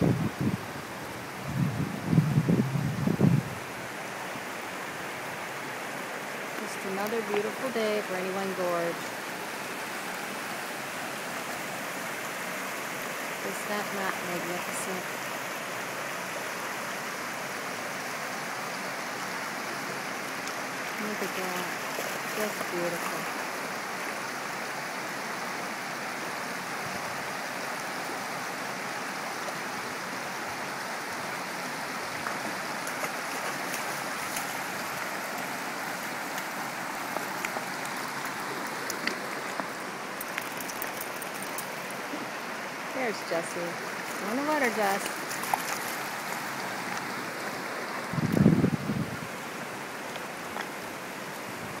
Just another beautiful day for Brandywine gorge. Is that not magnificent? Look at that. Just beautiful. There's Jesse. On the water, Jess.